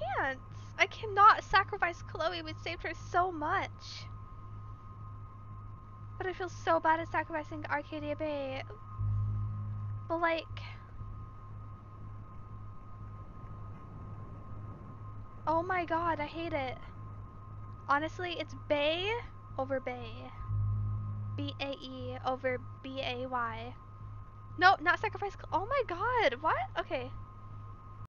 can't. I cannot sacrifice Chloe. We saved her so much. But I feel so bad at sacrificing Arcadia Bae. But like... Oh my god, I hate it. Honestly, it's Bay over Bay. B-A-E over B-A-Y. No, not sacrifice. Oh my god, what? Okay.